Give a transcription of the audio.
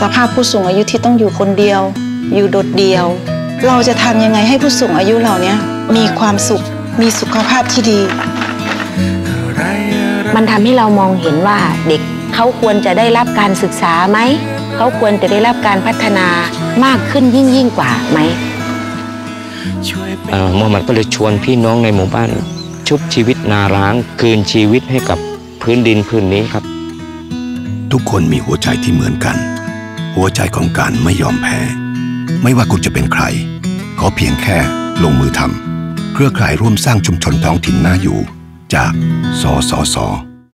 สภาพผู้สูงอายุที่ต้องอยู่คนเดียว อยู่โดดเดี่ยว เราจะทำยังไงให้ผู้สูงอายุเหล่านี้มีความสุข มีสุขภาพที่ดี มันทำให้เรามองเห็นว่าเด็กเขาควรจะได้รับการศึกษาไหม เขาควรจะได้รับการพัฒนามากขึ้นยิ่งยิ่งกว่าไหมเอ่อโมฮัมหมัดก็เลยชวนพี่น้องในหมู่บ้าน ชุบชีวิตนาร้างคืนชีวิตให้กับพื้นดินพื้นนี้ครับ ทุกคนมีหัวใจที่เหมือนกัน หัวใจของการไม่ยอมแพ้ ไม่ว่าคุณจะเป็นใคร ขอเพียงแค่ลงมือทำเครือข่ายร่วมสร้างชุมชนท้องถิ่นน่าอยู่ จากสสส